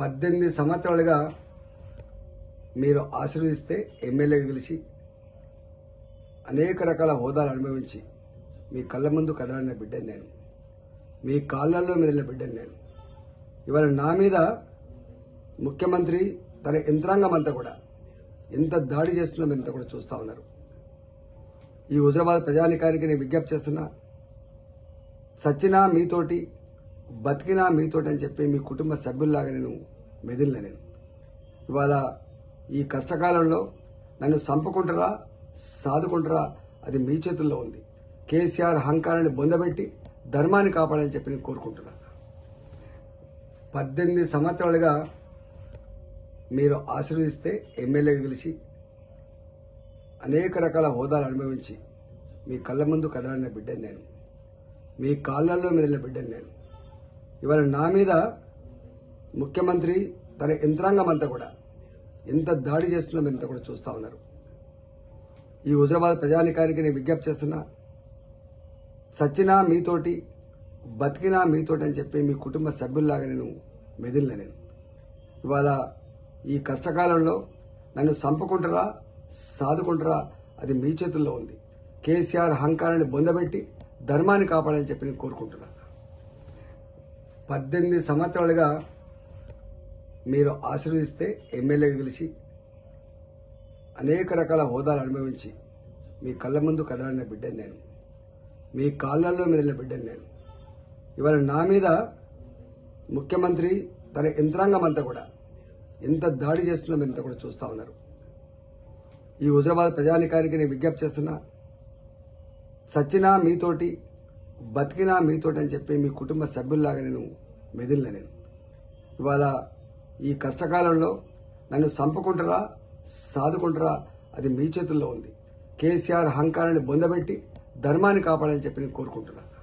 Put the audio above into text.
పద్దెనిమిది సంవత్సరాలుగా మీరు ఆశీర్వదిస్తే ఎమ్మెల్యేగా గెలిచి అనేక రకాల హోదాలు అనుభవించి మీ కళ్ళ ముందు కదలన్న బిడ్డను నేను. మీ కాళ్ళల్లో మెదిలిన బిడ్డను నేను. ఇవాళ నా మీద ముఖ్యమంత్రి తన యంత్రాంగం అంతా కూడా ఎంత దాడి చేస్తున్నాం ఎంత కూడా చూస్తా ఉన్నారు. ఈ హుజరాబాద్ ప్రజానికానికి నేను విజ్ఞప్తి చేస్తున్నా సచ్చినా మీతోటి బతికినా మీతోటని అని చెప్పి మీ కుటుంబ సభ్యుల్లాగా నేను మెదిలిన నేను. ఇవాళ ఈ కష్టకాలంలో నన్ను చంపుకుంటారా సాదుకుంటారా అది మీ చేతుల్లో ఉంది. కేసీఆర్ అహంకారాన్ని బొందబెట్టి ధర్మాన్ని కాపాడని చెప్పి నేను కోరుకుంటున్నా. పద్దెనిమిది సంవత్సరాలుగా మీరు ఆశీర్వదిస్తే ఎమ్మెల్యేగా గెలిచి అనేక రకాల హోదాలు అనుభవించి మీ కళ్ళ ముందు కదలన్న బిడ్డను నేను. మీ కాళ్ళల్లో మెదిలిన బిడ్డను నేను. ఇవాళ నా మీద ముఖ్యమంత్రి తన యంత్రాంగం అంతా కూడా ఎంత దాడి చేస్తున్నాం ఎంత ఇంత కూడా చూస్తా ఉన్నారు. ఈ హుజరాబాద్ ప్రజానికానికి నేను విజ్ఞప్తి చేస్తున్నా చచ్చినా మీతోటి బతికినా మీతోటి అని చెప్పి మీ కుటుంబ సభ్యుల్లాగా నేను మెదిలిన నేను. ఇవాళ ఈ కష్టకాలంలో నన్ను చంపుకుంటారా సాదుకుంటారా అది మీ చేతుల్లో ఉంది. కేసీఆర్ అహంకారాన్ని బొందబెట్టి ధర్మాన్ని కాపాడని చెప్పి నేను కోరుకుంటున్నాను పద్దెనిమిది సంవత్సరాలుగా మీరు ఆశీర్వదిస్తే ఎమ్మెల్యేగా గెలిచి అనేక రకాల హోదాలు అనుభవించి మీ కళ్ళ ముందు కదలన్న బిడ్డను నేను. మీ కాళ్ళల్లో మెదిలిన బిడ్డను నేను. ఇవాళ నా మీద ముఖ్యమంత్రి తన యంత్రాంగం అంతా కూడా ఎంత దాడి చేస్తున్నాం ఎంత కూడా చూస్తా ఉన్నారు. ఈ హుజరాబాద్ ప్రజానికానికి నేను విజ్ఞప్తి చేస్తున్నా సచ్చినా మీతోటి బతికినా మీతోటని చెప్పి మీ కుటుంబ సభ్యుల్లాగా నేను మెదిలిన నేను ఇవాళ ఈ కష్టకాలంలో నన్ను చంపుకుంటారా సాదుకుంటారా అది మీ చేతుల్లో ఉంది. కేసీఆర్ అహంకారాన్ని బొందబెట్టి ధర్మాన్ని కాపాడని చెప్పి నేను కోరుకుంటున్నాను.